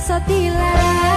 sayang anti